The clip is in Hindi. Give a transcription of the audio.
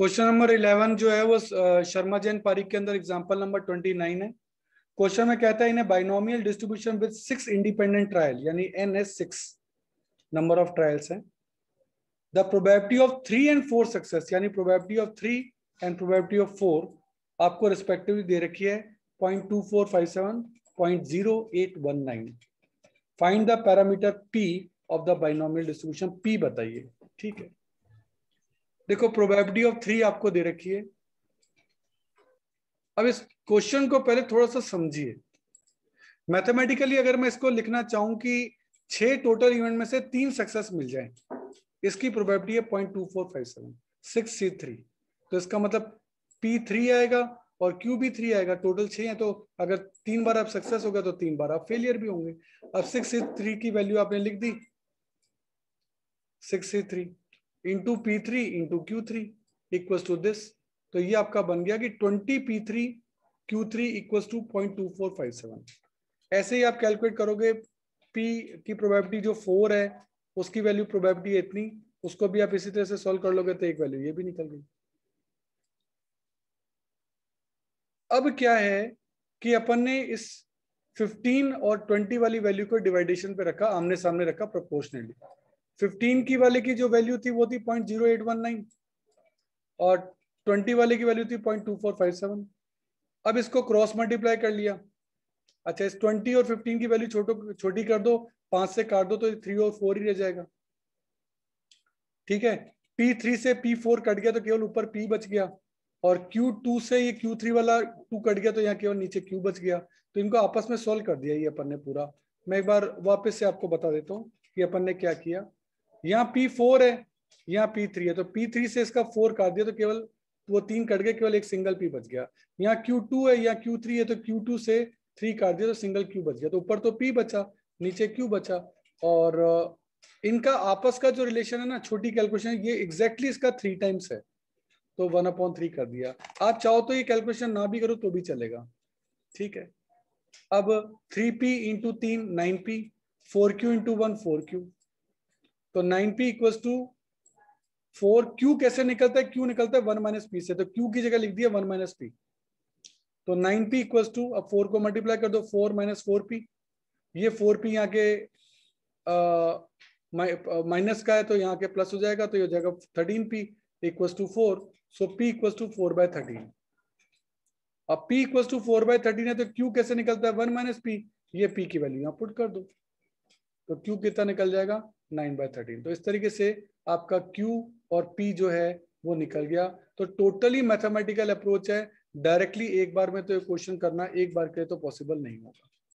क्वेश्चन नंबर इलेवन जो है वो शर्मा जैन पारिक के अंदर एग्ज़ाम्पल नंबर ट्वेंटी नाइन है। क्वेश्चन में कहता है, इन्हें binomial distribution with six independent trial यानी n is six number of trials है। The probability of three and four success यानी probability of three and probability of four आपको रिस्पेक्टिवली दे रखी है point two four five seven point zero eight one nine find the parameter p of the binomial distribution p बताइए, ठीक है। देखो प्रोबेबिलिटी ऑफ़ थ्री आपको दे रखी है। अब इस क्वेश्चन को पहले थोड़ा सा समझिए। मैथमेटिकली अगर मैं इसको लिखना चाहूँ कि छह टोटल इवेंट में से तीन सक्सेस मिल जाए, इसकी प्रोबेबिलिटी है point two four five seven six C three तो इसका मतलब पी थ्री आएगा और क्यू भी थ्री आएगा टोटल छह है तो अगर तीन बार आप सक्सेस हो गया तो तीन बार आप फेलियर भी होंगे। अब सिक्स सी थ्री की वैल्यू आपने लिख दी। Six C three into p three into q three equal to this तो ये आपका बन गया कि twenty p three q three equal to point two four five seven ऐसे ही आप कैलकुलेट करोगे पी की प्रोबेबिलिटी जो फोर है, उसकी वैल्यू प्रोबेबिलिटी इतनी, उसको भी आप इसी तरह से सॉल्व कर लोगे तो एक वैल्यू ये भी निकल गई। अब क्या है कि अपन ने इस 15 और 20 वाली वैल्यू को डिवाइडेशन पे रखा, आमने सामने रखा प्रोपोर्शनली 15 की वाले की जो वैल्यू थी वो थी point zero eight one nine और 20 वाले की वैल्यू थी point two four five seven अब इसको क्रॉस मल्टीप्लाई कर लिया। अच्छा इस 20 और 15 की वैल्यू छोटो, छोटी कर दो, पाँच से काट दो तो थ्री और फोर ही रह जाएगा। ठीक है? P3 से P4 कट गया तो केवल ऊपर P बच गया। और Q2 से ये Q3 वाला टू कट गया तो यहाँ केवल नीचे Q बच गया। तो इनको आपस में सोल्व कर दिया ये अपन ने पूरा। मैं एक बार वापस से आपको बता देता हूँ कि अपन ने क्या किया। यहाँ P4 है, यहाँ P3 है तो P3 से इसका फोर काट दिया तो केवल वो तीन कट गए, केवल एक सिंगल P बच गया। यहाँ Q2 है, यहाँ Q3 है तो Q2 से थ्री काट दिया तो सिंगल Q बच गया। तो ऊपर तो P बचा, नीचे Q बचा, और इनका आपस का जो रिलेशन है ना, छोटी कैलकुलेशन ये एग्जैक्टली इसका थ्री टाइम्स है। तो वन अपॉन थ्री कर दिया। आप चाहो तो ये कैलकुलेशन ना भी करो तो भी चलेगा। ठीक है? अब थ्री पी इंटू तीन nine p four q into one four q तो nine p equal to four q कैसे निकलता है? क्यू निकलता है वन माइनस पी से। तो क्यू की जगह लिख दिया वन माइनस पी तो नाइन पी इक्वल टू अब फोर को मल्टीप्लाई कर दो फोर माइनस फोर पी ये फोर पी यहाँ के माइनस का है तो यहाँ के प्लस हो जाएगा तो ये हो जाएगा thirteen p equal to four so p equal to four by thirteen अब p equal to four by thirteen है तो q कैसे निकलता है? वन माइनस पी ये p की वैल्यू यहाँ पुट कर दो। तो q कितना निकल जाएगा? Nine by thirteen. तो इस तरीके से आपका क्यू और पी जो है, वो निकल गया। तो टोटली मैथमेटिकल अप्रोच है। डायरेक्टली एक बार में तो क्वेश्चन करना, एक बार के तो पॉसिबल नहीं होगा।